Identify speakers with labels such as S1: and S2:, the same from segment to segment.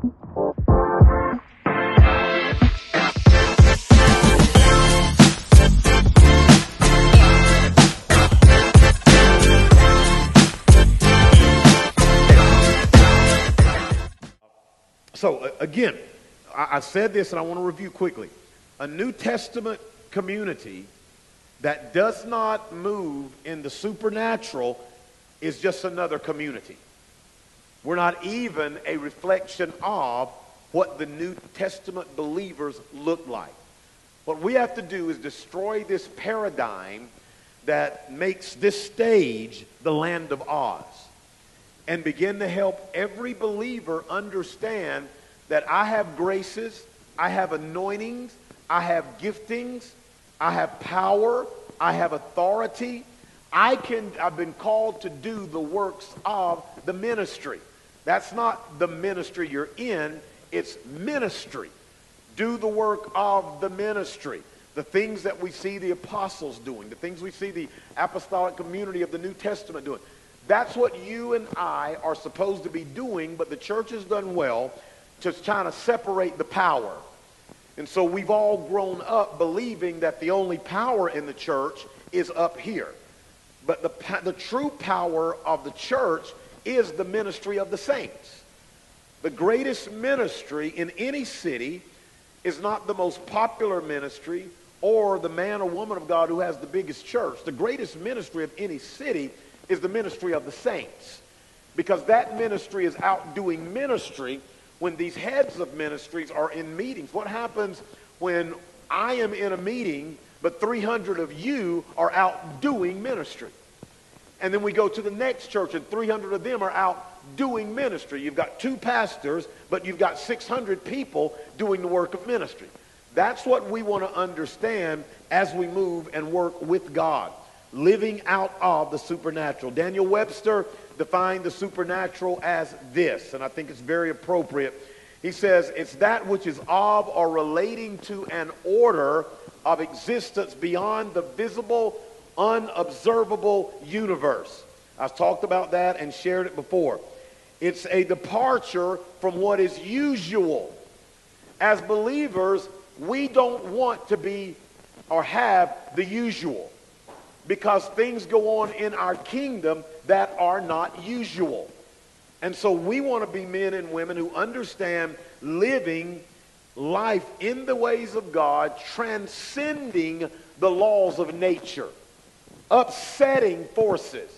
S1: So, again, I said this and I want to review quickly. A New Testament community that does not move in the supernatural is just another community. We're not even a reflection of what the New Testament believers look like. What we have to do is destroy this paradigm that makes this stage the land of Oz and begin to help every believer understand that I have graces, I have anointings, I have giftings, I have power, I have authority. I can I've been called to do the works of the ministry. That's not the ministry you're in, it's ministry. Do the work of the ministry. The things that we see the apostles doing, the things we see the apostolic community of the New Testament doing. That's what you and I are supposed to be doing, but the church has done well to trying to separate the power. And so we've all grown up believing that the only power in the church is up here. But the, the true power of the church is the ministry of the saints. The greatest ministry in any city is not the most popular ministry or the man or woman of God who has the biggest church. The greatest ministry of any city is the ministry of the saints. Because that ministry is outdoing ministry when these heads of ministries are in meetings. What happens when I am in a meeting, but 300 of you are out doing ministry? And then we go to the next church, and 300 of them are out doing ministry. You've got two pastors, but you've got 600 people doing the work of ministry. That's what we want to understand as we move and work with God living out of the supernatural. Daniel Webster defined the supernatural as this, and I think it's very appropriate. He says, it's that which is of or relating to an order of existence beyond the visible, unobservable universe. I've talked about that and shared it before. It's a departure from what is usual. As believers, we don't want to be or have the usual because things go on in our kingdom that are not usual. And so we want to be men and women who understand living life in the ways of God, transcending the laws of nature, upsetting forces,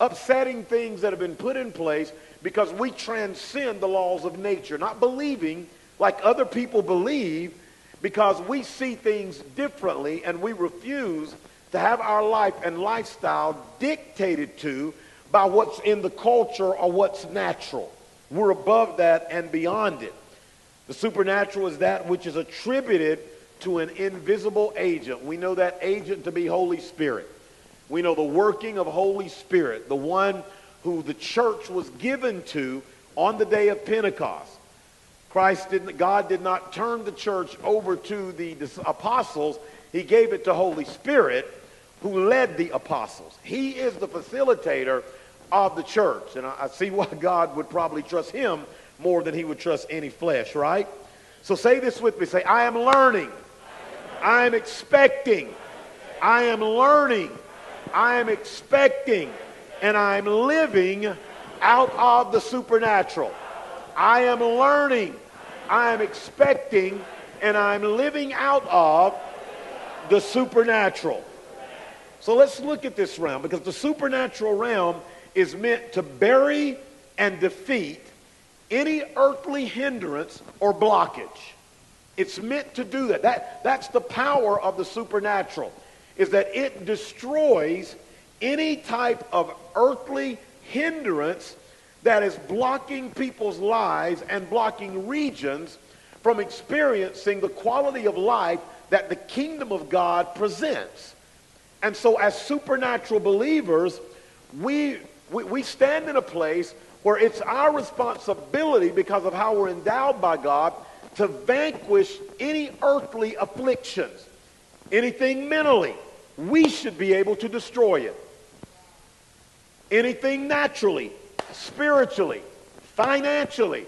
S1: upsetting things that have been put in place because we transcend the laws of nature, not believing like other people believe because we see things differently and we refuse to have our life and lifestyle dictated to by what's in the culture or what's natural. We're above that and beyond it. The supernatural is that which is attributed to an invisible agent. We know that agent to be Holy Spirit. We know the working of Holy Spirit, the one who the church was given to on the day of Pentecost. Christ didn't, God did not turn the church over to the apostles. He gave it to Holy Spirit who led the apostles. He is the facilitator of the church. And I, I see why God would probably trust him more than he would trust any flesh, right? So say this with me. Say, I am learning. I am expecting. I am learning. I am expecting. And I'm living out of the supernatural. I am learning. I am expecting. And I'm living out of the supernatural. So let's look at this realm because the supernatural realm is meant to bury and defeat any earthly hindrance or blockage. It's meant to do that. that. That's the power of the supernatural, is that it destroys any type of earthly hindrance that is blocking people's lives and blocking regions from experiencing the quality of life that the kingdom of God presents. And so, as supernatural believers, we, we, we stand in a place where it's our responsibility, because of how we're endowed by God, to vanquish any earthly afflictions, anything mentally. We should be able to destroy it. Anything naturally, spiritually, financially,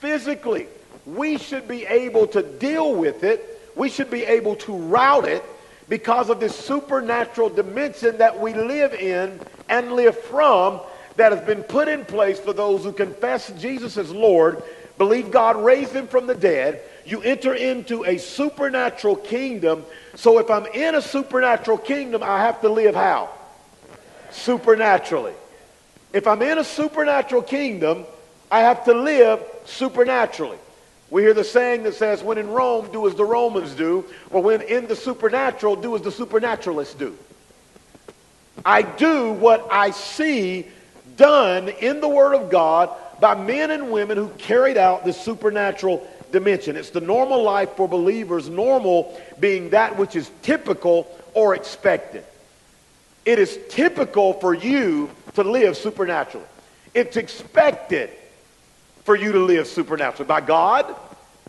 S1: physically. We should be able to deal with it. We should be able to route it because of this supernatural dimension that we live in and live from that has been put in place for those who confess Jesus as Lord, believe God raised him from the dead. You enter into a supernatural kingdom. So if I'm in a supernatural kingdom, I have to live how? Supernaturally. If I'm in a supernatural kingdom, I have to live supernaturally. We hear the saying that says, when in Rome, do as the Romans do, or when in the supernatural, do as the supernaturalists do. I do what I see done in the Word of God by men and women who carried out the supernatural dimension. It's the normal life for believers, normal being that which is typical or expected. It is typical for you to live supernaturally. It's expected for you to live supernaturally. By God,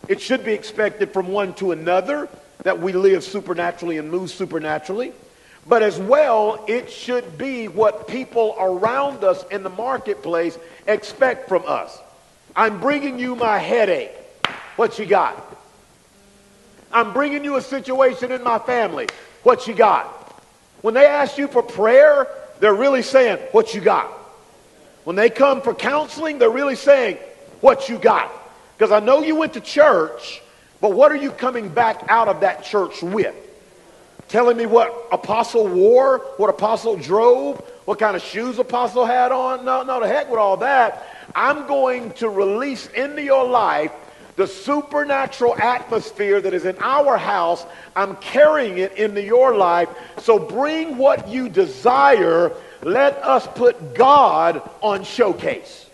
S1: it should be expected from one to another that we live supernaturally and move supernaturally. But as well, it should be what people around us in the marketplace expect from us. I'm bringing you my headache. What you got? I'm bringing you a situation in my family. What you got? When they ask you for prayer, they're really saying, What you got? When they come for counseling, they're really saying, What you got? Because I know you went to church, but what are you coming back out of that church with? Telling me what apostle wore, what apostle drove, what kind of shoes apostle had on? No, no, the heck with all that. I'm going to release into your life the supernatural atmosphere that is in our house. I'm carrying it into your life. So bring what you desire. Let us put God on showcase.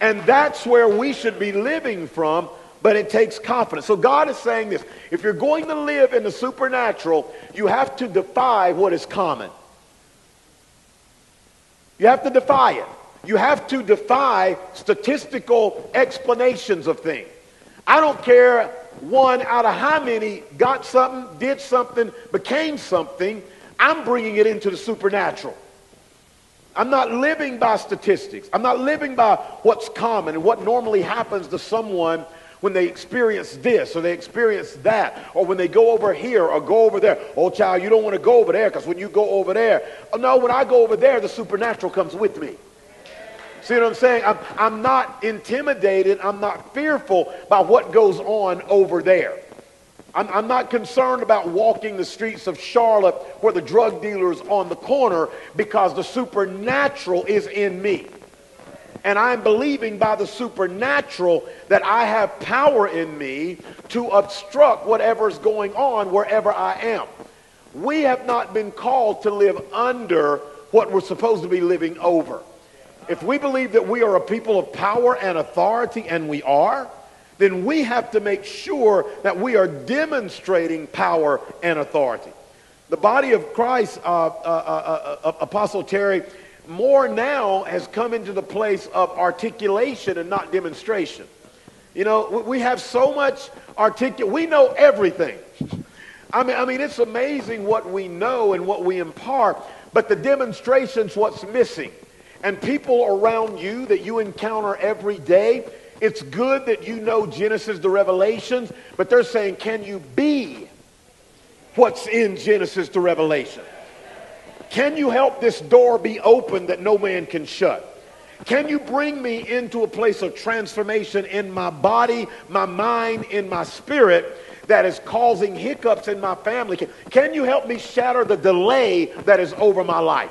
S1: And that's where we should be living from, but it takes confidence. So God is saying this if you're going to live in the supernatural, you have to defy what is common. You have to defy it. You have to defy statistical explanations of things. I don't care one out of how many got something, did something, became something. I'm bringing it into the supernatural. I'm not living by statistics. I'm not living by what's common and what normally happens to someone when they experience this or they experience that or when they go over here or go over there. Oh, child, you don't want to go over there because when you go over there, oh, no, when I go over there, the supernatural comes with me. See what I'm saying? I'm, I'm not intimidated. I'm not fearful by what goes on over there. I'm, I'm, not concerned about walking the streets of Charlotte where the drug dealer's on the corner because the supernatural is in me. And I'm believing by the supernatural that I have power in me to obstruct whatever's going on wherever I am. We have not been called to live under what we're supposed to be living over. If we believe that we are a people of power and authority, and we are, then we have to make sure that we are demonstrating power and authority. The body of Christ, uh, uh, uh, uh, uh Apostle Terry, more now has come into the place of articulation and not demonstration. You know, we have so much articulate. We know everything. I mean, I mean, it's amazing what we know and what we impart, but the demonstration's what's missing. And people around you that you encounter every day, it's good that you know Genesis to Revelations, but they're saying, can you be what's in Genesis to Revelation? Can you help this door be open that no man can shut? Can you bring me into a place of transformation in my body, my mind, in my spirit that is causing hiccups in my family? Can, can you help me shatter the delay that is over my life?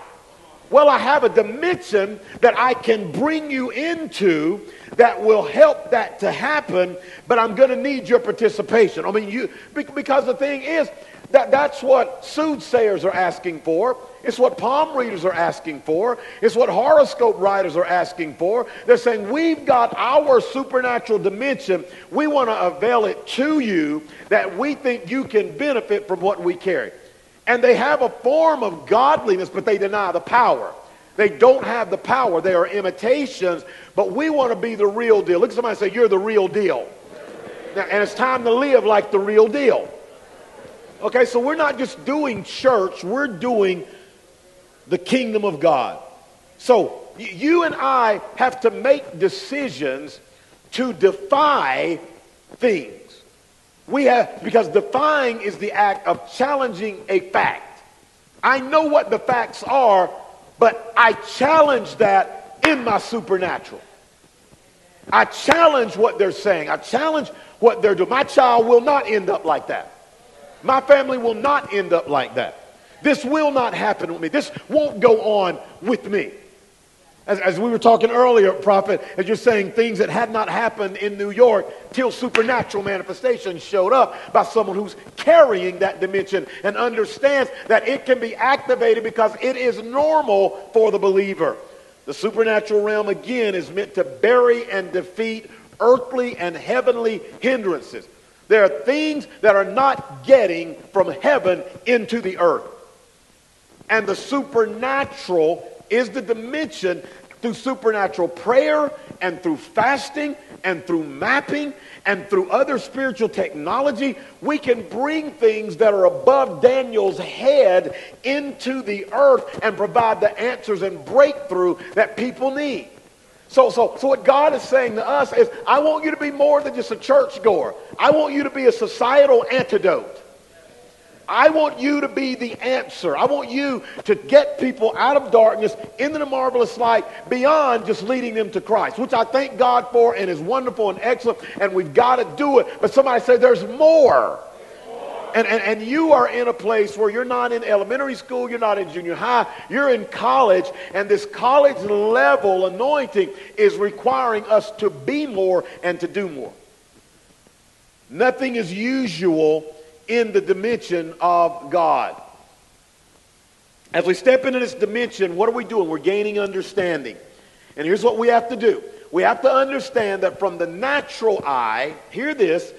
S1: Well, I have a dimension that I can bring you into that will help that to happen, but I'm going to need your participation. I mean, you because the thing is that that's what soothsayers are asking for. It's what palm readers are asking for. It's what horoscope writers are asking for. They're saying, We've got our supernatural dimension. We want to avail it to you that we think you can benefit from what we carry. And they have a form of godliness, but they deny the power. They don't have the power. They are imitations, but we want to be the real deal. Look at somebody say, You're the real deal. Now, and it's time to live like the real deal. Okay, so we're not just doing church, we're doing the kingdom of God. So you and I have to make decisions to defy things. We have, because defying is the act of challenging a fact. I know what the facts are, but I challenge that in my supernatural. I challenge what they're saying. I challenge what they're doing. My child will not end up like that. My family will not end up like that. This will not happen with me. This won't go on with me. As, as, we were talking earlier, Prophet, as you're saying things that had not happened in New York till supernatural manifestations showed up by someone who's carrying that dimension and understands that it can be activated because it is normal for the believer. The supernatural realm, again, is meant to bury and defeat earthly and heavenly hindrances. There are things that are not getting from heaven into the earth. And the supernatural is the dimension through supernatural prayer and through fasting and through mapping and through other spiritual technology, we can bring things that are above Daniel's head into the earth and provide the answers and breakthrough that people need. So, so, so what God is saying to us is, I want you to be more than just a churchgoer. I want you to be a societal antidote. I want you to be the answer. I want you to get people out of darkness into the marvelous light beyond just leading them to Christ, which I thank God for and is wonderful and excellent, and we've got to do it. But somebody say there's more. And, and, and you are in a place where you're not in elementary school, you're not in junior high, you're in college, and this college level anointing is requiring us to be more and to do more. Nothing is usual in the dimension of God. As we step into this dimension, what are we doing? We're gaining understanding. And here's what we have to do we have to understand that from the natural eye, hear this,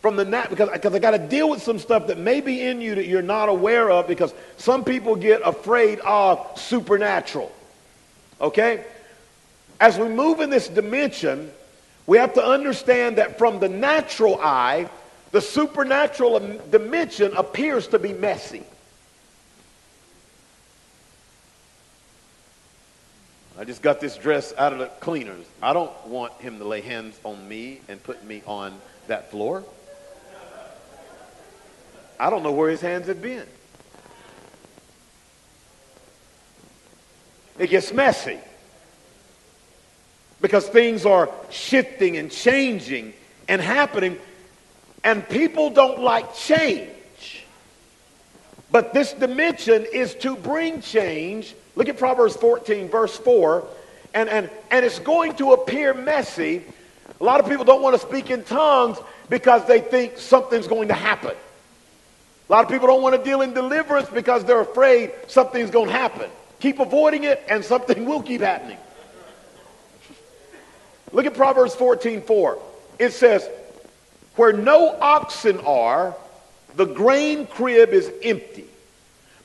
S1: from the nat because, because I got to deal with some stuff that may be in you that you're not aware of because some people get afraid of supernatural. Okay? As we move in this dimension, we have to understand that from the natural eye, the supernatural dimension appears to be messy. I just got this dress out of the cleaners. I don't want him to lay hands on me and put me on that floor. I don't know where his hands have been. It gets messy because things are shifting and changing and happening and people don't like change. But this dimension is to bring change. Look at Proverbs 14, verse 4. And, and, and it's going to appear messy. A lot of people don't want to speak in tongues because they think something's going to happen. A lot of people don't want to deal in deliverance because they're afraid something's going to happen. Keep avoiding it and something will keep happening. Look at Proverbs 14, 4. It says, where no oxen are, the grain crib is empty,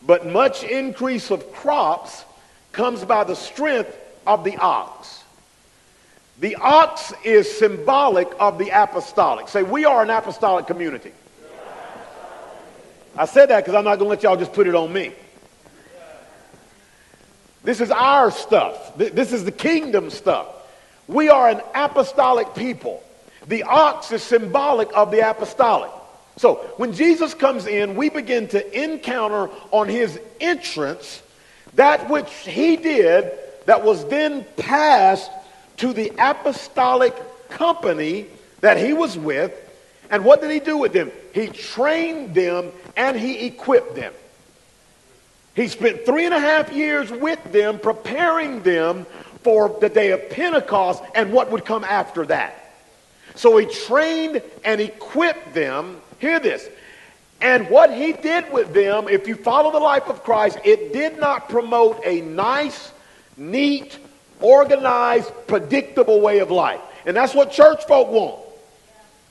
S1: but much increase of crops comes by the strength of the ox. The ox is symbolic of the apostolic. Say, we are an apostolic community. I said that because I'm not going to let y'all just put it on me. This is our stuff. This is the kingdom stuff. We are an apostolic people. The ox is symbolic of the apostolic. So when Jesus comes in, we begin to encounter on his entrance that which he did that was then passed to the apostolic company that he was with. And what did he do with them? He trained them and he equipped them. He spent three and a half years with them, preparing them for the day of Pentecost and what would come after that. So he trained and equipped them. Hear this. And what he did with them, if you follow the life of Christ, it did not promote a nice, neat, organized, predictable way of life. And that's what church folk want.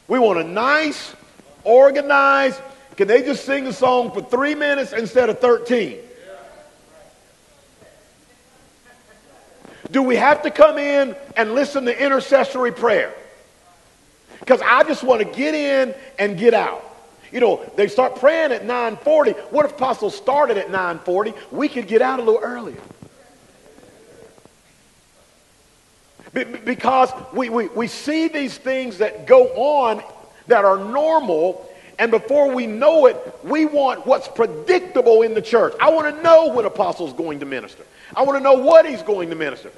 S1: We want a nice, organized, can they just sing a song for three minutes instead of 13? Do we have to come in and listen to intercessory prayer? Because I just want to get in and get out. You know, they start praying at 940. What if apostles started at 940? We could get out a little earlier. Because we, we, we see these things that go on that are normal, and before we know it, we want what's predictable in the church. I want to know when Apostle's going to minister. I want to know what he's going to minister.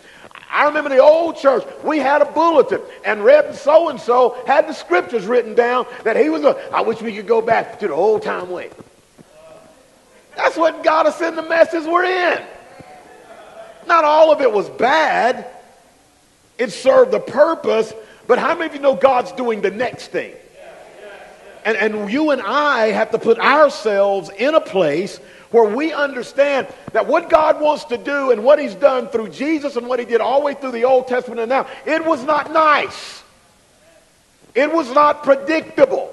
S1: I remember the old church, we had a bulletin, and Rev so and so had the scriptures written down that he was a. I wish we could go back to the old time way. That's what got us in the messes we're in. Not all of it was bad, it served a purpose, but how many of you know God's doing the next thing? And, and you and I have to put ourselves in a place where we understand that what God wants to do and what He's done through Jesus and what He did all the way through the Old Testament and now, it was not nice. It was not predictable.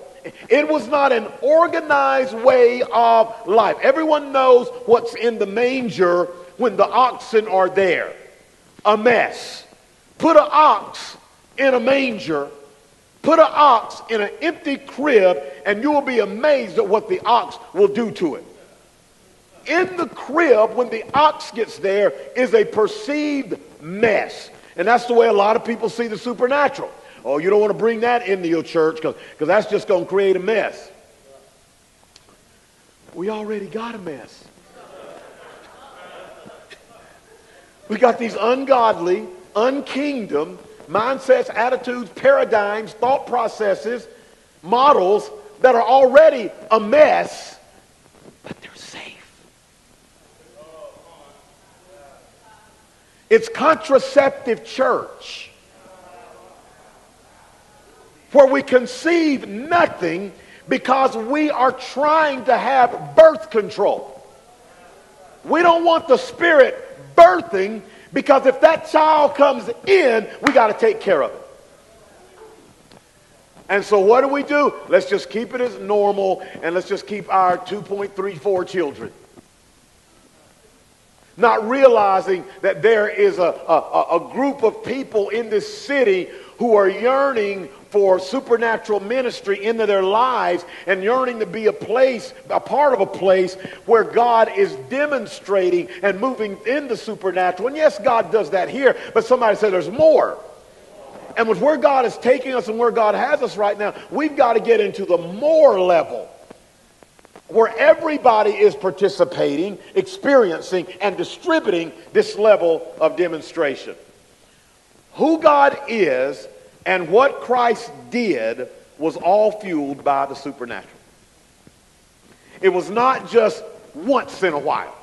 S1: It was not an organized way of life. Everyone knows what's in the manger when the oxen are there a mess. Put an ox in a manger, put an ox in an empty crib, and you will be amazed at what the ox will do to it in the crib, when the ox gets there, is a perceived mess. And that's the way a lot of people see the supernatural. Oh, you don't want to bring that into your church because that's just going to create a mess. We already got a mess. We got these ungodly, unkingdom mindsets, attitudes, paradigms, thought processes, models that are already a mess but they're safe. It's contraceptive church where we conceive nothing because we are trying to have birth control. We don't want the spirit birthing because if that child comes in, we got to take care of it. And so what do we do? Let's just keep it as normal and let's just keep our 2.34 children not realizing that there is a, a, a group of people in this city who are yearning for supernatural ministry into their lives and yearning to be a place, a part of a place where God is demonstrating and moving in the supernatural. And yes, God does that here, but somebody said there's more. And with where God is taking us and where God has us right now, we've got to get into the more level where everybody is participating, experiencing, and distributing this level of demonstration. Who God is and what Christ did was all fueled by the supernatural. It was not just once in a while.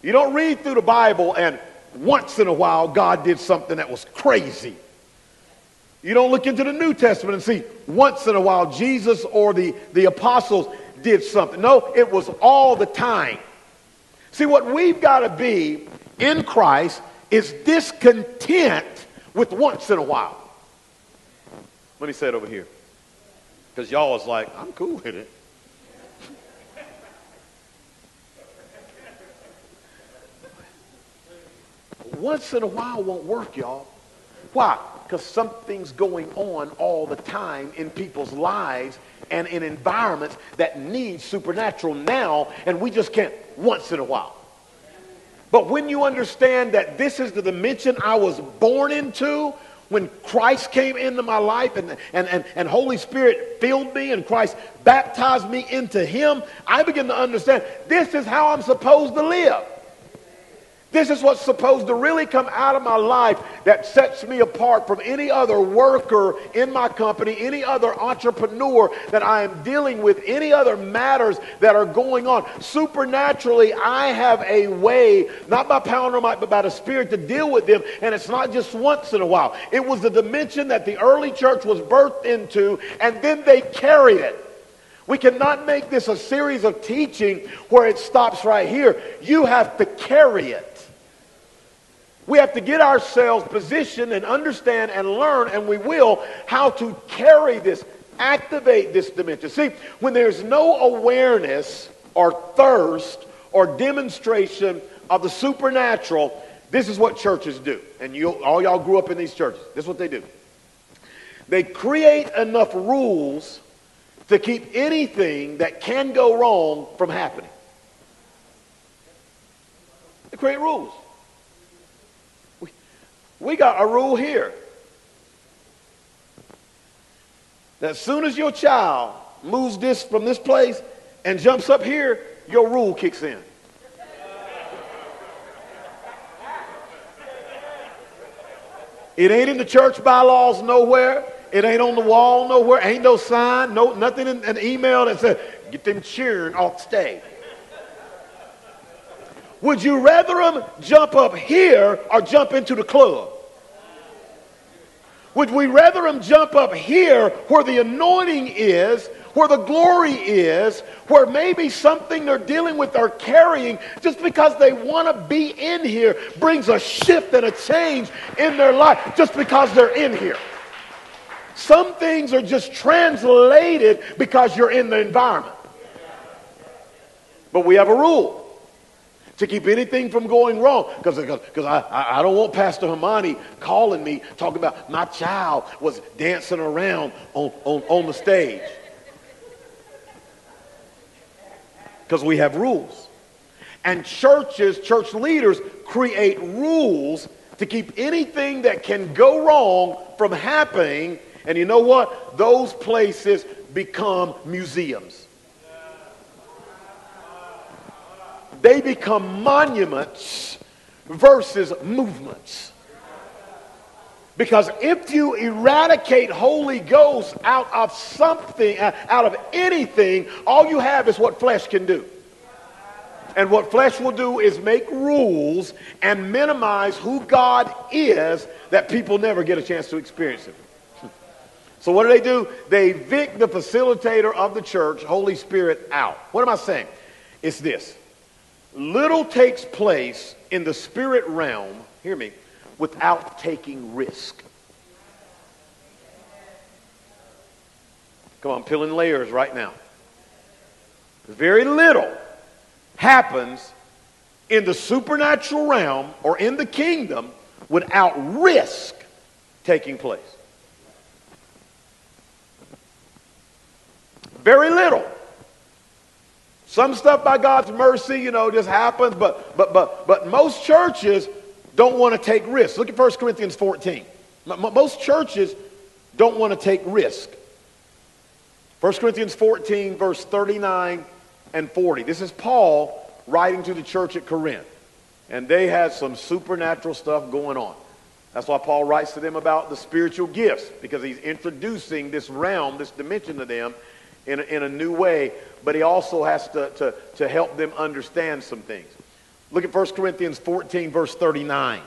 S1: You don't read through the Bible and once in a while God did something that was crazy. You don't look into the New Testament and see once in a while Jesus or the, the apostles did something. No, it was all the time. See, what we've got to be in Christ is discontent with once in a while. Let me say it over here. Because y'all was like, I'm cool with it. Once in a while won't work, y'all. Why? Because something's going on all the time in people's lives and in environments that need supernatural now, and we just can't once in a while. But when you understand that this is the dimension I was born into, when Christ came into my life and, and, and, and Holy Spirit filled me and Christ baptized me into Him, I begin to understand this is how I'm supposed to live. This is what's supposed to really come out of my life that sets me apart from any other worker in my company, any other entrepreneur that I am dealing with, any other matters that are going on. Supernaturally, I have a way, not by power or might, but by the Spirit to deal with them. And it's not just once in a while. It was the dimension that the early church was birthed into, and then they carried it. We cannot make this a series of teaching where it stops right here. You have to carry it. We have to get ourselves positioned and understand and learn, and we will, how to carry this, activate this dimension. See, when there's no awareness or thirst or demonstration of the supernatural, this is what churches do. And you, all y'all grew up in these churches. This is what they do. They create enough rules to keep anything that can go wrong from happening. They create rules. We got a rule here. That as soon as your child moves this from this place and jumps up here, your rule kicks in. It ain't in the church bylaws nowhere. It ain't on the wall nowhere. Ain't no sign, no nothing in an email that says, get them cheering off stage. Would you rather them jump up here or jump into the club? Would we rather them jump up here where the anointing is, where the glory is, where maybe something they're dealing with or carrying just because they want to be in here brings a shift and a change in their life just because they're in here? Some things are just translated because you're in the environment. But we have a rule to keep anything from going wrong. Because I, I, don't want Pastor Hermione calling me, talking about my child was dancing around on, on, on the stage. Because we have rules. And churches, church leaders create rules to keep anything that can go wrong from happening. And you know what? Those places become museums. They become monuments versus movements. Because if you eradicate Holy Ghost out of something, uh, out of anything, all you have is what flesh can do. And what flesh will do is make rules and minimize who God is that people never get a chance to experience Him. So what do they do? They evict the facilitator of the church, Holy Spirit, out. What am I saying? It's this. Little takes place in the spirit realm, hear me, without taking risk. Come on, peeling layers right now. Very little happens in the supernatural realm or in the kingdom without risk taking place. Very little. Some stuff by God's mercy, you know, just happens, but but but but most churches don't want to take risks. Look at 1 Corinthians 14. Most churches don't want to take risk. 1 Corinthians 14, verse 39 and 40. This is Paul writing to the church at Corinth. And they had some supernatural stuff going on. That's why Paul writes to them about the spiritual gifts, because he's introducing this realm, this dimension to them in a, in a new way but he also has to, to, to help them understand some things. Look at 1 Corinthians 14, verse 39.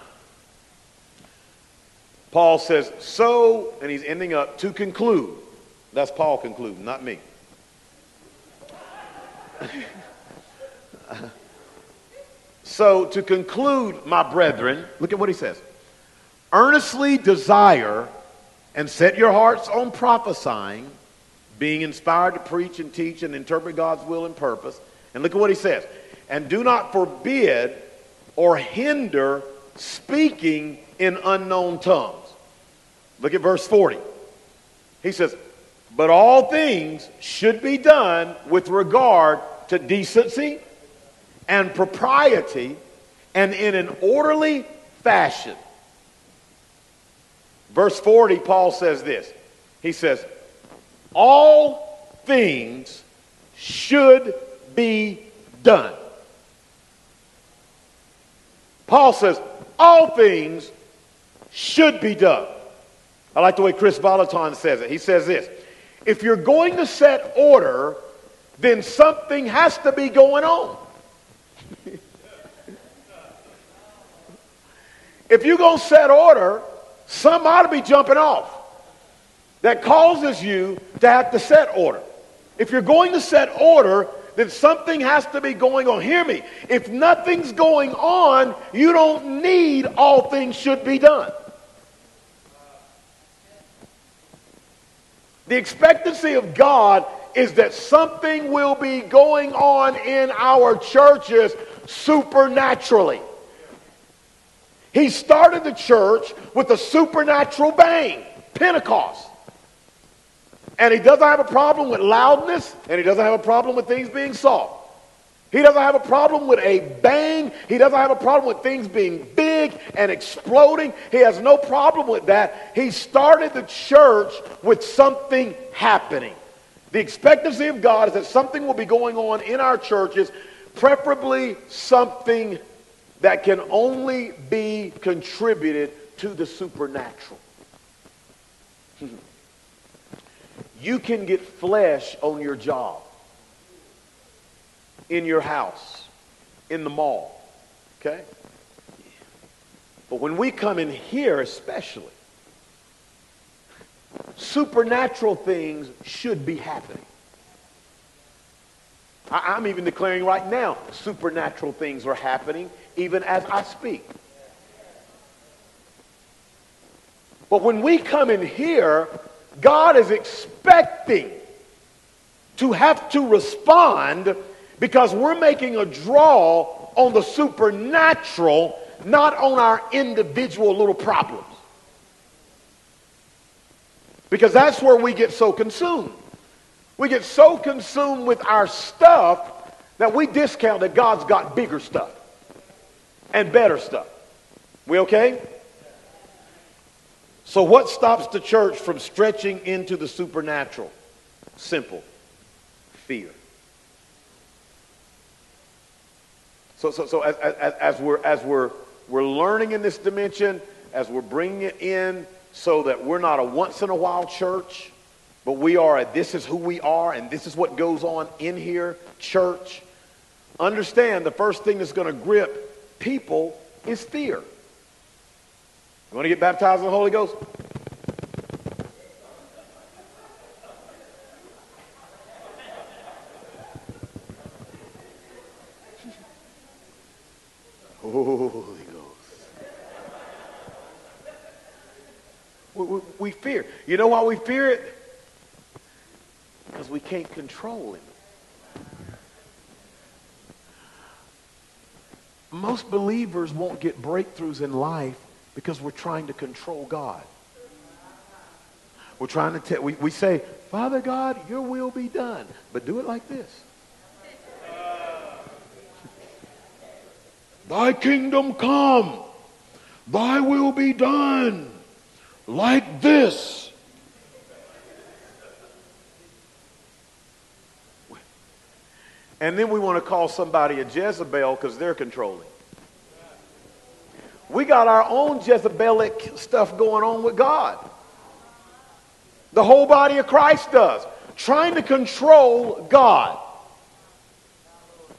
S1: Paul says, So, and he's ending up to conclude. That's Paul concluding, not me. so, to conclude, my brethren, look at what he says. Earnestly desire and set your hearts on prophesying being inspired to preach and teach and interpret God's will and purpose. And look at what he says. And do not forbid or hinder speaking in unknown tongues. Look at verse 40. He says, But all things should be done with regard to decency and propriety and in an orderly fashion. Verse 40, Paul says this. He says, all things should be done. Paul says, all things should be done. I like the way Kris Vallotton says it. He says this If you're going to set order, then something has to be going on. if you're going to set order, some ought to be jumping off that causes you to have to set order. If you're going to set order, then something has to be going on. Hear me. If nothing's going on, you don't need all things should be done. The expectancy of God is that something will be going on in our churches supernaturally. He started the church with a supernatural bang, Pentecost. And he doesn't have a problem with loudness, and he doesn't have a problem with things being soft. He doesn't have a problem with a bang. He doesn't have a problem with things being big and exploding. He has no problem with that. He started the church with something happening. The expectancy of God is that something will be going on in our churches, preferably something that can only be contributed to the supernatural. you can get flesh on your job, in your house, in the mall. Okay? But when we come in here, especially, supernatural things should be happening. I, am even declaring right now, supernatural things are happening even as I speak. But when we come in here, God is expecting to have to respond because we're making a draw on the supernatural, not on our individual little problems. Because that's where we get so consumed. We get so consumed with our stuff that we discount that God's got bigger stuff and better stuff. We okay? So, what stops the church from stretching into the supernatural? Simple fear. So, so, so as, as, as, we're, as we're, we're learning in this dimension, as we're bringing it in so that we're not a once in a while church, but we are a this is who we are and this is what goes on in here church, understand the first thing that's going to grip people is fear. You want to get baptized in the Holy Ghost? Holy Ghost. We, we, we, fear. You know why we fear it? Because we can't control him. Most believers won't get breakthroughs in life because we're trying to control God. We're trying to tell, we, we say, Father God, your will be done. But do it like this. Thy kingdom come, thy will be done, like this. And then we want to call somebody a Jezebel because they're controlling. We got our own Jezebelic stuff going on with God. The whole body of Christ does. Trying to control God.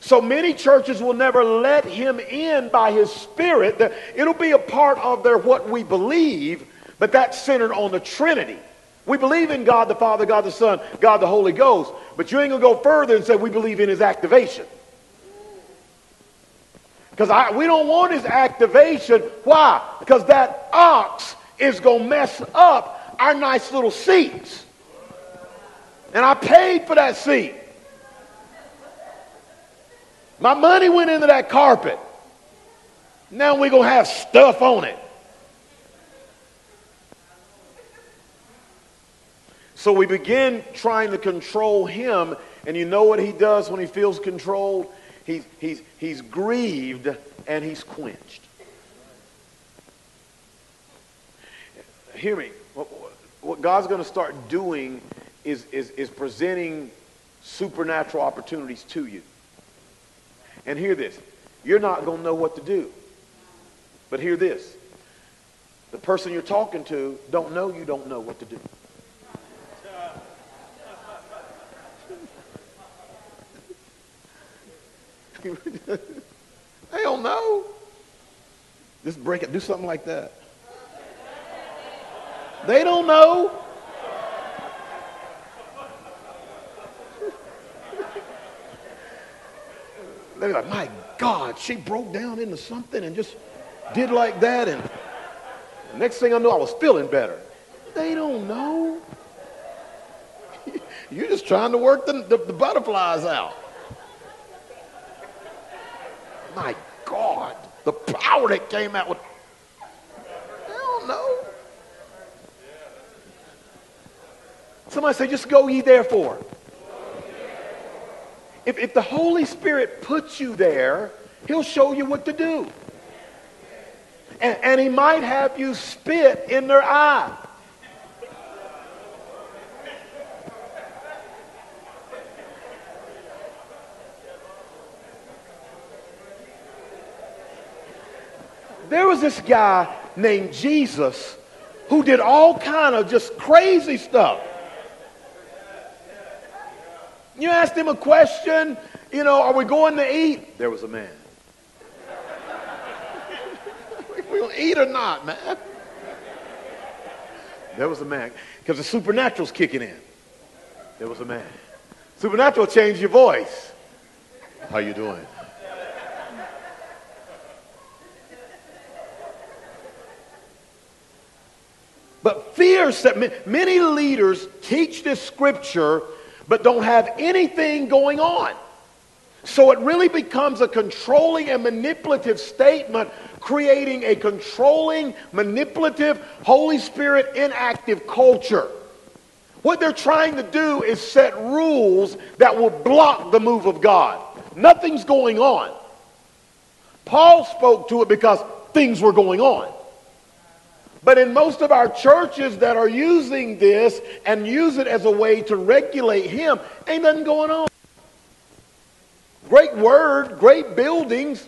S1: So many churches will never let him in by his spirit. It'll be a part of their what we believe, but that's centered on the Trinity. We believe in God the Father, God the Son, God the Holy Ghost, but you ain't gonna go further and say we believe in his activation. Because we don't want his activation. Why? Because that ox is going to mess up our nice little seats. And I paid for that seat. My money went into that carpet. Now we're going to have stuff on it. So we begin trying to control him. And you know what he does when he feels controlled? He's, he's, he's grieved and he's quenched. Hear me. What, what God's going to start doing is, is, is presenting supernatural opportunities to you. And hear this. You're not going to know what to do. But hear this. The person you're talking to don't know you don't know what to do. they don't know. Just break it. Do something like that. They don't know. They're like, my God, she broke down into something and just did like that. And next thing I know, I was feeling better. They don't know. You're just trying to work the, the, the butterflies out. My God, the power that came out with. I don't know. Somebody say, just go ye therefore. If, if the Holy Spirit puts you there, he'll show you what to do. And, and he might have you spit in their eye. There was this guy named Jesus who did all kind of just crazy stuff. You asked him a question, you know, are we going to eat? There was a man. we will eat or not, man? There was a man. Because the supernatural's kicking in. There was a man. Supernatural changed your voice. How you doing? But fear, that many leaders teach this scripture but don't have anything going on. So it really becomes a controlling and manipulative statement, creating a controlling, manipulative, Holy Spirit inactive culture. What they're trying to do is set rules that will block the move of God. Nothing's going on. Paul spoke to it because things were going on. But in most of our churches that are using this and use it as a way to regulate him, ain't nothing going on. Great word, great buildings.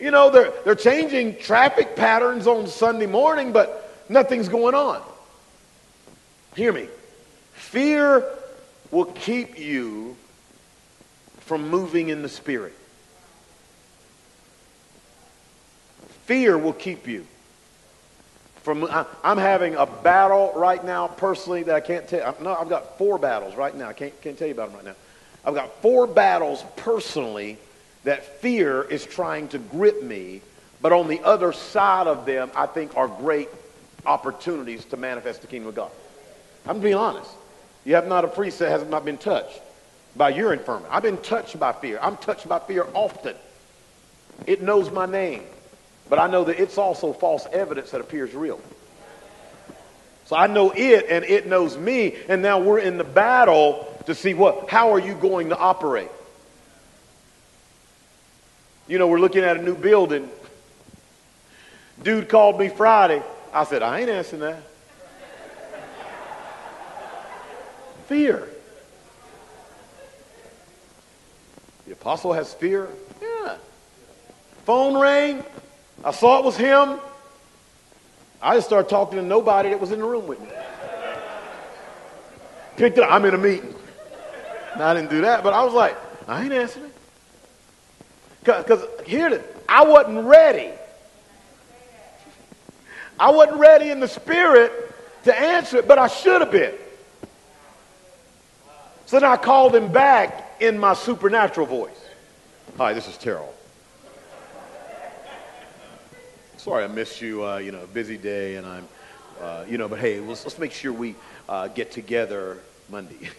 S1: You know, they're, they're changing traffic patterns on Sunday morning, but nothing's going on. Hear me. Fear will keep you from moving in the Spirit. Fear will keep you. From, I'm having a battle right now personally that I can't tell. No, I've got four battles right now. I can't, can't tell you about them right now. I've got four battles personally that fear is trying to grip me, but on the other side of them, I think are great opportunities to manifest the kingdom of God. I'm being honest. You have not a priest that has not been touched by your infirmity. I've been touched by fear. I'm touched by fear often. It knows my name. But I know that it's also false evidence that appears real. So I know it and it knows me, and now we're in the battle to see what how are you going to operate? You know, we're looking at a new building. Dude called me Friday. I said, I ain't answering that. Fear. The apostle has fear? Yeah. Phone rang. I saw it was him. I just started talking to nobody that was in the room with me. Picked it up. I'm in a meeting. I didn't do that, but I was like, I ain't answering. Because here it. I wasn't ready. I wasn't ready in the spirit to answer it, but I should have been. So then I called him back in my supernatural voice. Hi, this is Terrell. Sorry I missed you. Uh, you know, busy day, and I'm, uh, you know, but hey, let's, let's make sure we uh, get together Monday.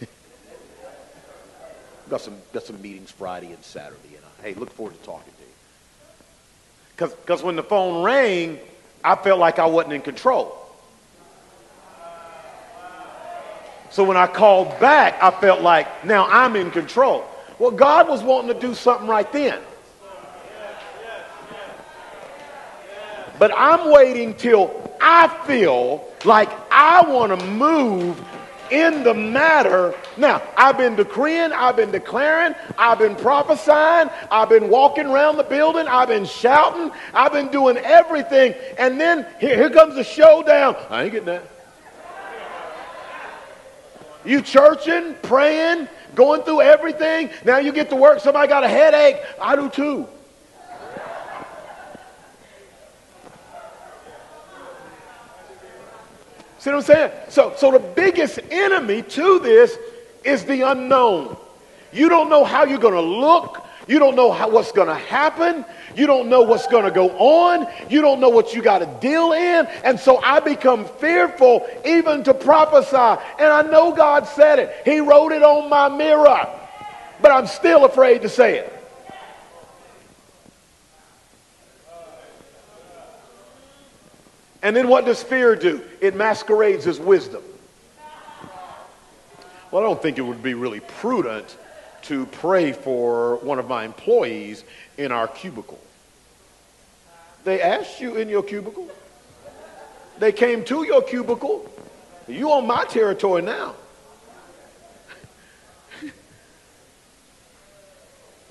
S1: got some got some meetings Friday and Saturday, and hey, look forward to talking to you. Because when the phone rang, I felt like I wasn't in control. So when I called back, I felt like now I'm in control. Well, God was wanting to do something right then. But I'm waiting till I feel like I want to move in the matter. Now, I've been decreeing, I've been declaring, I've been prophesying, I've been walking around the building, I've been shouting, I've been doing everything. And then here, here comes the showdown. I ain't getting that. You churching, praying, going through everything. Now you get to work, somebody got a headache. I do too. See what I'm saying? So, so the biggest enemy to this is the unknown. You don't know how you're going to look. You don't know how, what's going to happen. You don't know what's going to go on. You don't know what you got to deal in. And so I become fearful even to prophesy. And I know God said it. He wrote it on my mirror. But I'm still afraid to say it. And then what does fear do? It masquerades as wisdom. Well, I don't think it would be really prudent to pray for one of my employees in our cubicle. They asked you in your cubicle. They came to your cubicle. You on my territory now.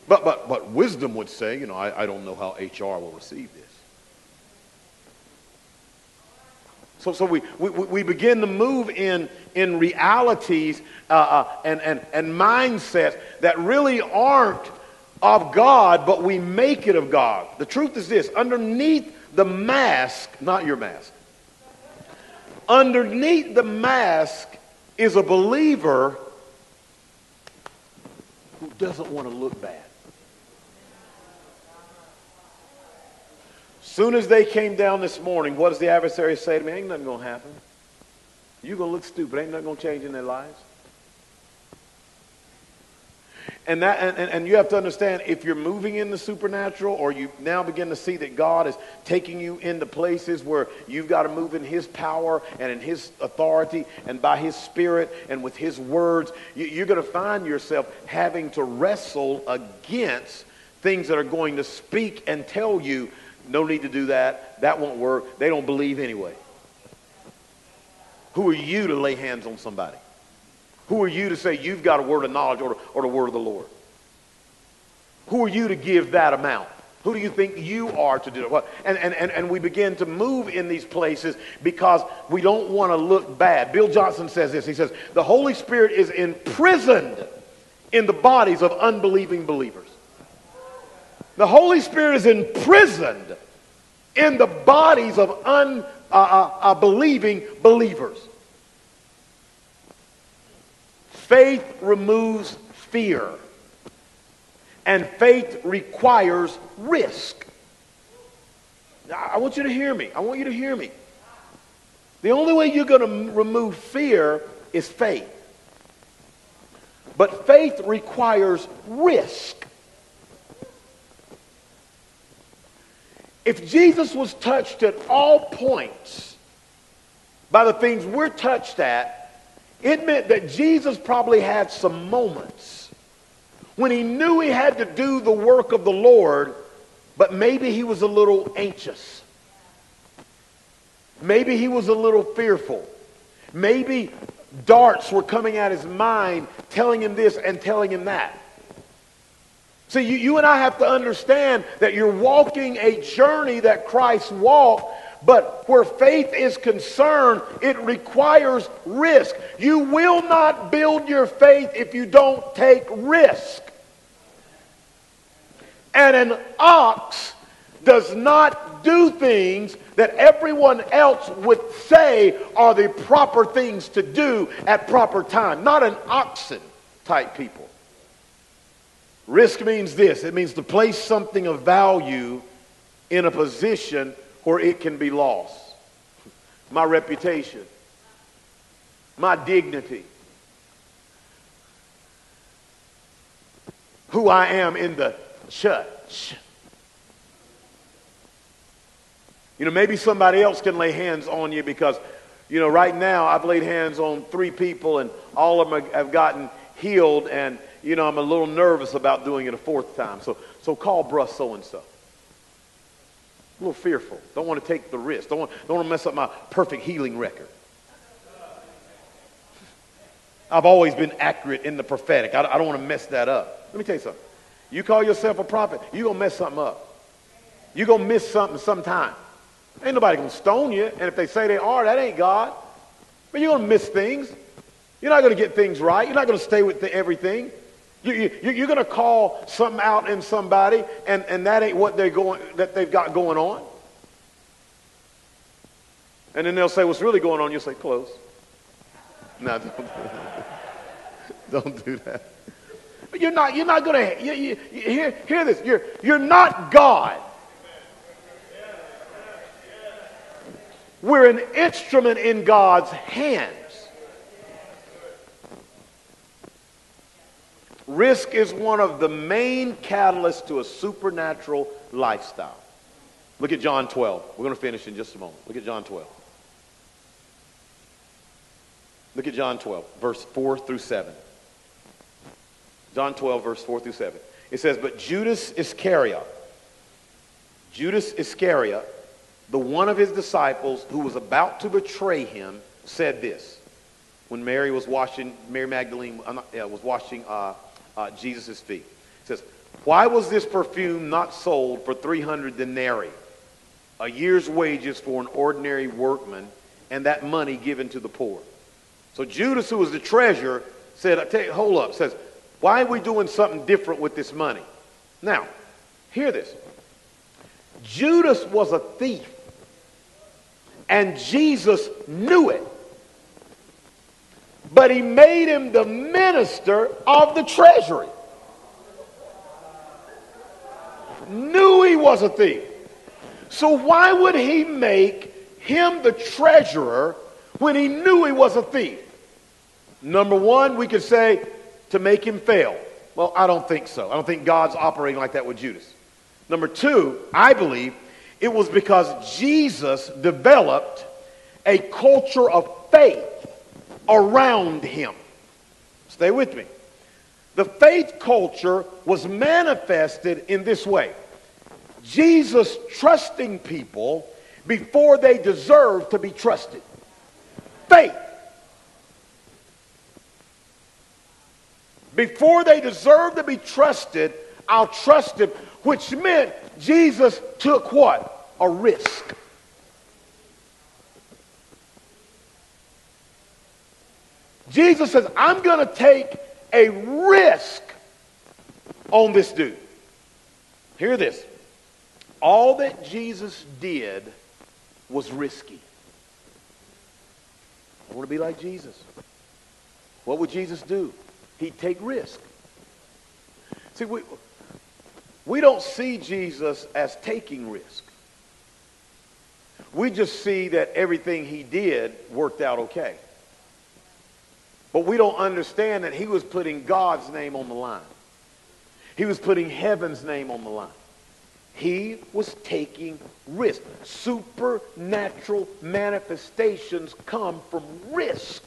S1: but, but, but wisdom would say, you know, I, I don't know how HR will receive this. So, so we, we, we begin to move in, in realities uh, uh, and, and, and mindsets that really aren't of God, but we make it of God. The truth is this underneath the mask, not your mask, underneath the mask is a believer who doesn't want to look bad. Soon as they came down this morning, what does the adversary say to me? Ain't nothing going to happen. You're going to look stupid. Ain't nothing going to change in their lives. And, that, and, and you have to understand if you're moving in the supernatural or you now begin to see that God is taking you into places where you've got to move in His power and in His authority and by His Spirit and with His words, you, you're going to find yourself having to wrestle against things that are going to speak and tell you, no need to do that, that won't work, they don't believe anyway. Who are you to lay hands on somebody? Who are you to say you've got a word of knowledge or, or the word of the Lord? Who are you to give that amount? Who do you think you are to do it? And, and, and, and we begin to move in these places because we don't want to look bad. Bill Johnson says this. He says, the Holy Spirit is imprisoned in the bodies of unbelieving believers. The Holy Spirit is imprisoned in the bodies of unbelieving uh, uh, uh believers. Faith removes fear. And faith requires risk. I want you to hear me. I want you to hear me. The only way you're going to remove fear is faith. But faith requires risk. If Jesus was touched at all points by the things we're touched at, it meant that Jesus probably had some moments when he knew he had to do the work of the Lord, but maybe he was a little anxious. Maybe he was a little fearful. Maybe darts were coming at his mind, telling him this and telling him that. See, you, you and I have to understand that you're walking a journey that Christ walked but where faith is concerned, it requires risk. You will not build your faith if you don't take risk. And an ox does not do things that everyone else would say are the proper things to do at proper time. Not an oxen type people. Risk means this it means to place something of value in a position where it can be lost. My reputation, my dignity, who I am in the church. You know, maybe somebody else can lay hands on you because, you know, right now I've laid hands on three people and all of them have gotten healed and, you know, I'm a little nervous about doing it a fourth time. So, so call bruh so-and-so. A little fearful. Don't want to take the risk. Don't want, don't want to mess up my perfect healing record. I've always been accurate in the prophetic. I, I don't want to mess that up. Let me tell you something. You call yourself a prophet, you're going to mess something up. You're going to miss something sometime. Ain't nobody going to stone you. And if they say they are, that ain't God. But you're going to miss things. You're not going to get things right. You're not going to stay with the, everything. You, you, you're going to call something out in somebody, and, and that ain't what they're going, that they've got going on. And then they'll say, What's really going on? You'll say, Close. No, don't do that. don't do that. But you're not, you're not going to, you, you, you, hear, hear this. You're, you're not God. We're an instrument in God's hand. Risk is one of the main catalysts to a supernatural lifestyle. Look at John 12. We're going to finish in just a moment. Look at John 12. Look at John 12, verse 4 through 7. John 12, verse 4 through 7. It says, But Judas Iscariot, Judas Iscariot, the one of his disciples who was about to betray him, said this when Mary was washing, Mary Magdalene uh, was washing uh, uh, Jesus' feet. It says, Why was this perfume not sold for 300 denarii, a year's wages for an ordinary workman, and that money given to the poor? So Judas, who was the treasurer, said, I tell you, hold up, says, why are we doing something different with this money? Now, hear this. Judas was a thief, and Jesus knew it. But he made him the minister of the treasury. Knew he was a thief. So why would he make him the treasurer when he knew he was a thief? Number one, we could say to make him fail. Well, I don't think so. I don't think God's operating like that with Judas. Number two, I believe it was because Jesus developed a culture of faith around him. Stay with me. The faith culture was manifested in this way Jesus trusting people before they deserve to be trusted. Faith. Before they deserve to be trusted, I'll trust them, which meant Jesus took what? A risk. Jesus says, I'm going to take a risk on this dude. Hear this. All that Jesus did was risky. I want to be like Jesus. What would Jesus do? He'd take risk. See, we, we don't see Jesus as taking risk. We just see that everything he did worked out okay. But we don't understand that he was putting God's name on the line. He was putting heaven's name on the line. He was taking risk. Supernatural manifestations come from risk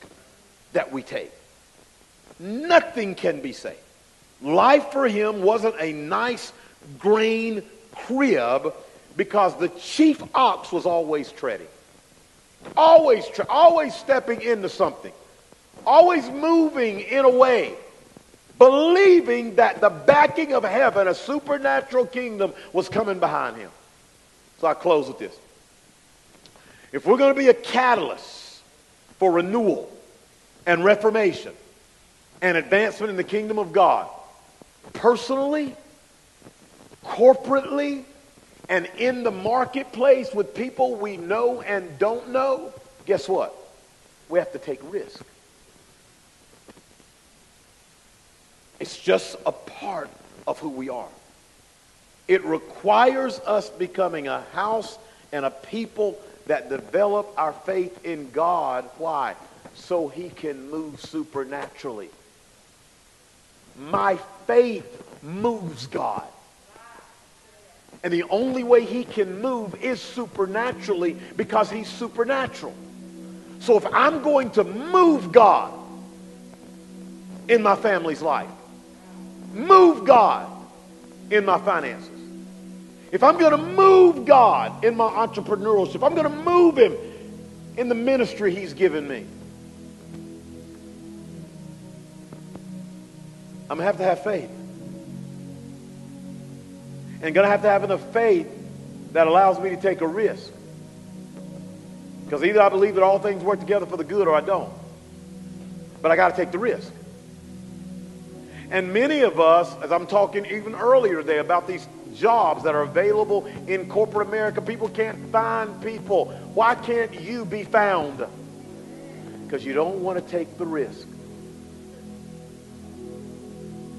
S1: that we take. Nothing can be safe. Life for him wasn't a nice grain crib because the chief ox was always treading. Always, tre- always stepping into something always moving in a way, believing that the backing of heaven, a supernatural kingdom, was coming behind him. So I close with this. If we're going to be a catalyst for renewal and reformation and advancement in the kingdom of God, personally, corporately, and in the marketplace with people we know and don't know, guess what? We have to take risk. It's just a part of who we are. It requires us becoming a house and a people that develop our faith in God. Why? So he can move supernaturally. My faith moves God. And the only way he can move is supernaturally because he's supernatural. So if I'm going to move God in my family's life, God in my finances, if I'm going to move God in my entrepreneurship, if I'm going to move Him in the ministry He's given me, I'm going to have to have faith. And going to have to have enough faith that allows me to take a risk. Because either I believe that all things work together for the good or I don't. But I got to take the risk. And many of us, as I'm talking even earlier today about these jobs that are available in corporate America, people can't find people. Why can't you be found? Because you don't want to take the risk.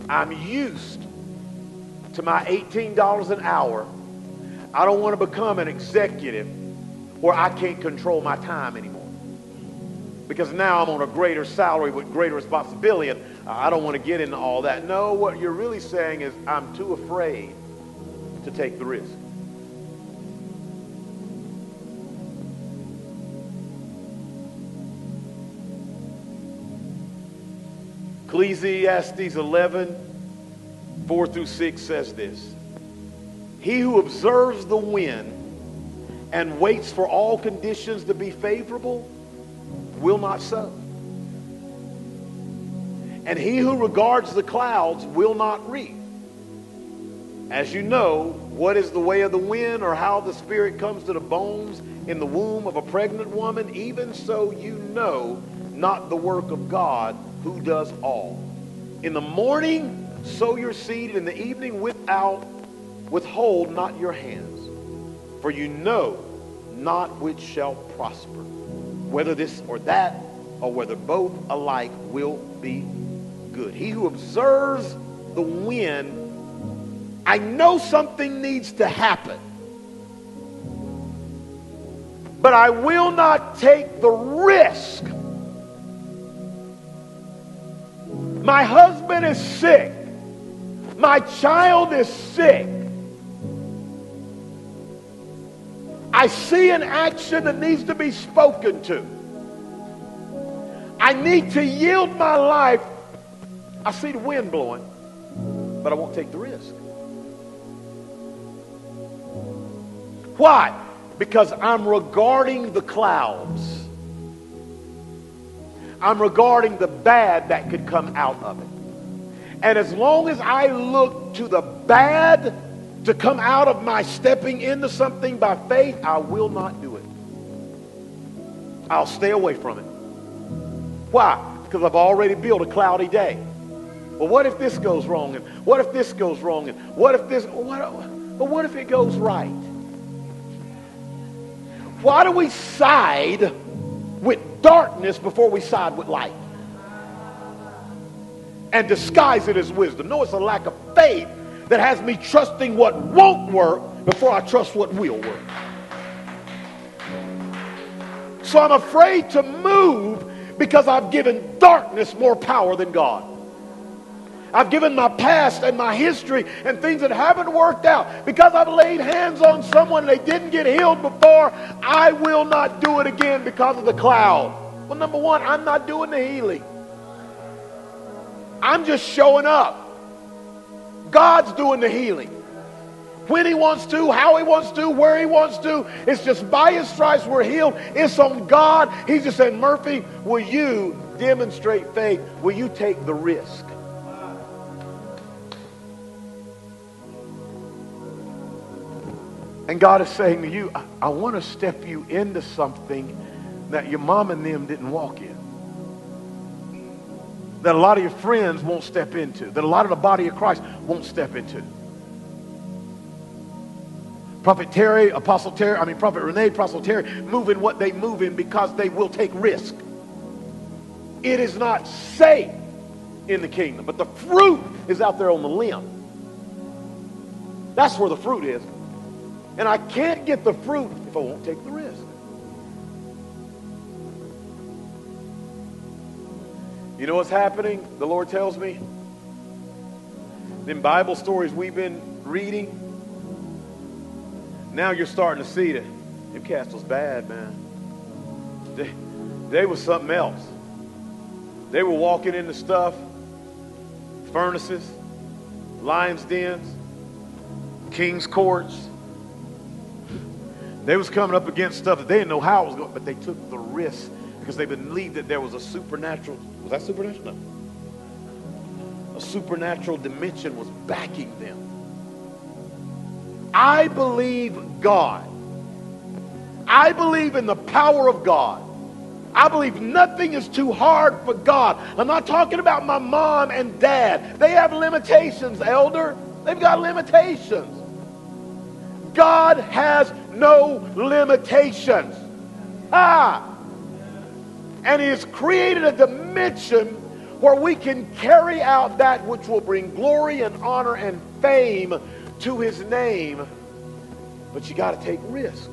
S1: I'm used to my $18 an hour. I don't want to become an executive where I can't control my time anymore. Because now I'm on a greater salary with greater responsibility. And I don't want to get into all that. No, what you're really saying is, I'm too afraid to take the risk. Ecclesiastes 11, 4 through 6 says this He who observes the wind and waits for all conditions to be favorable will not sow. And he who regards the clouds will not reap. As you know, what is the way of the wind or how the Spirit comes to the bones in the womb of a pregnant woman, even so you know not the work of God who does all. In the morning, sow your seed, and in the evening, without, withhold not your hands. For you know not which shall prosper, whether this or that, or whether both alike will be good. He who observes the wind, I know something needs to happen. But I will not take the risk. My husband is sick. My child is sick. I see an action that needs to be spoken to. I need to yield my life. I see the wind blowing, but I won't take the risk. Why? Because I'm regarding the clouds. I'm regarding the bad that could come out of it. And as long as I look to the bad to come out of my stepping into something by faith, I will not do it. I'll stay away from it. Why? Because I've already built a cloudy day. Well, what if this goes wrong? And what if this goes wrong? And what if this, what, but what if it goes right? Why do we side with darkness before we side with light? And disguise it as wisdom. No, it's a lack of faith that has me trusting what won't work before I trust what will work. So I'm afraid to move because I've given darkness more power than God. I've given my past and my history and things that haven't worked out because I've laid hands on someone they didn't get healed before. I will not do it again because of the cloud. Well, number one, I'm not doing the healing. I'm just showing up. God's doing the healing. When he wants to, how he wants to, where he wants to. It's just by his stripes we're healed. It's on God. He's just saying, Murphy, will you demonstrate faith? Will you take the risk? And God is saying to you, I, I want to step you into something that your mom and them didn't walk in. That a lot of your friends won't step into. That a lot of the body of Christ won't step into. Prophet Terry, Apostle Terry, I mean Prophet Renee, Apostle Terry, move in what they move in because they will take risk. It is not safe in the kingdom, but the fruit is out there on the limb. That's where the fruit is. And I can't get the fruit if I won't take the risk. You know what's happening? The Lord tells me. In Bible stories we've been reading, now you're starting to see that Newcastle's bad, man. They, they was something else. They were walking into stuff, furnaces, lions' dens, king's courts, they was coming up against stuff that they didn't know how it was going, but they took the risk because they believed that there was a supernatural. Was that supernatural? No. A supernatural dimension was backing them. I believe God. I believe in the power of God. I believe nothing is too hard for God. I'm not talking about my mom and dad. They have limitations, elder. They've got limitations. God has no limitations. Ah! And He has created a dimension where we can carry out that which will bring glory and honor and fame to His name. But you got to take risk.